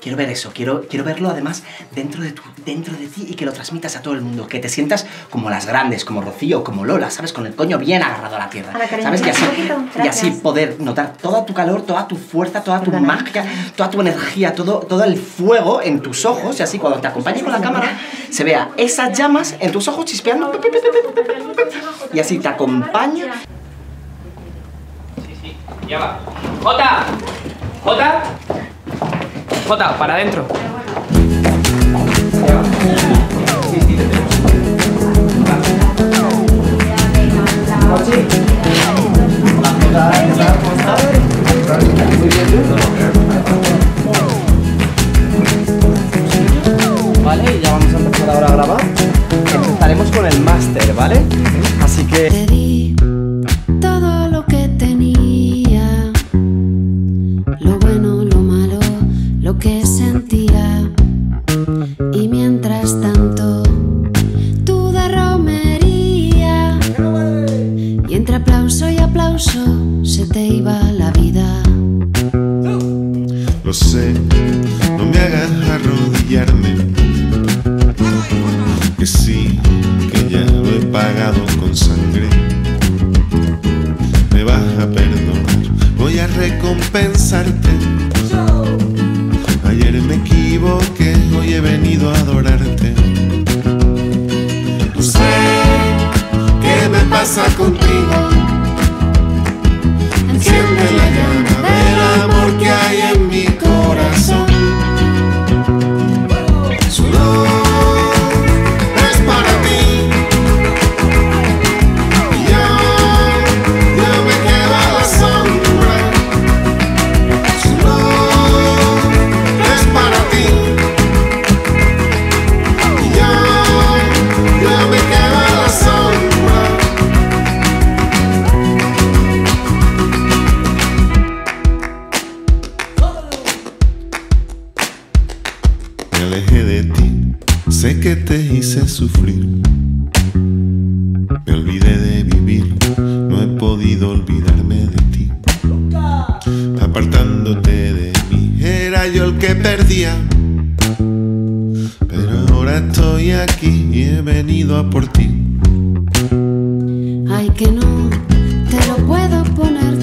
Quiero ver eso, quiero, quiero verlo además dentro de, tu, dentro de ti y que lo transmitas a todo el mundo. Que te sientas como las grandes, como Rocío, como Lola, ¿sabes? Con el coño bien agarrado a la tierra. Hola, cariño, ¿Sabes? Y así, y así poder notar toda tu calor, toda tu fuerza, toda tu Perdona. magia, toda tu energía, todo, todo el fuego en tus ojos. Y así cuando te acompañe con la cámara, se vea esas llamas en tus ojos chispeando. Y así te acompaña Sí, sí, ya va. ¡Jota! ¡Jota! Jota, para adentro. ¿Vale? Y ya vamos a empezar ahora a grabar. Empezaremos con el máster, ¿vale? Así que... entre aplauso y aplauso se te iba la vida. Lo sé, no me hagas arrodillarme. Que sí, que ya lo he pagado con sangre. Me vas a perdonar, voy a recompensarte. Ayer me equivoqué, hoy he venido a adorarte. No sé qué me pasa contigo. Alejé de ti, sé que te hice sufrir. Me olvidé de vivir, no he podido olvidarme de ti. Apartándote de mí, era yo el que perdía. Pero ahora estoy aquí y he venido a por ti. Ay, que no te lo puedo poner